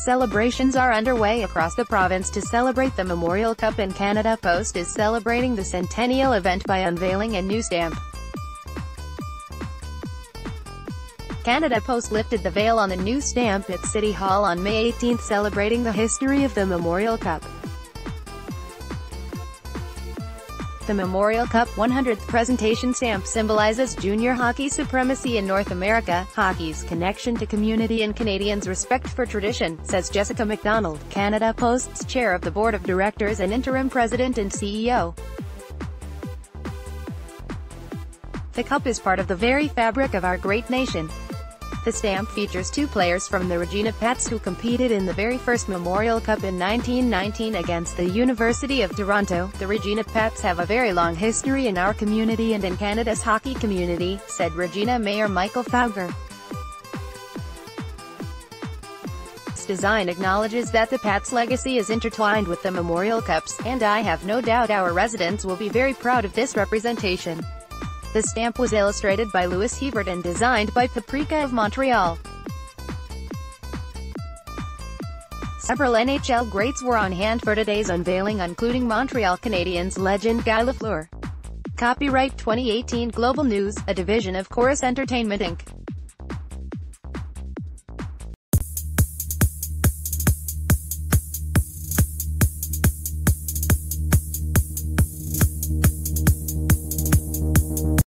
Celebrations are underway across the province to celebrate the Memorial Cup and Canada Post is celebrating the centennial event by unveiling a new stamp. Canada Post lifted the veil on the new stamp at City Hall on May 18 celebrating the history of the Memorial Cup. The Memorial Cup 100th presentation stamp symbolizes junior hockey supremacy in North America, hockey's connection to community and Canadians' respect for tradition, says Jessica McDonald, Canada Post's chair of the board of directors and interim president and CEO. The cup is part of the very fabric of our great nation. The stamp features two players from the Regina Pats who competed in the very first Memorial Cup in 1919 against the University of Toronto. The Regina Pats have a very long history in our community and in Canada's hockey community, said Regina Mayor Michael Fougere. This design acknowledges that the Pats legacy is intertwined with the Memorial Cups, and I have no doubt our residents will be very proud of this representation. The stamp was illustrated by Louis Hebert and designed by Paprika of Montreal. Several NHL greats were on hand for today's unveiling including Montreal Canadiens legend Guy Lafleur. Copyright 2018 Global News, a division of Corus Entertainment Inc.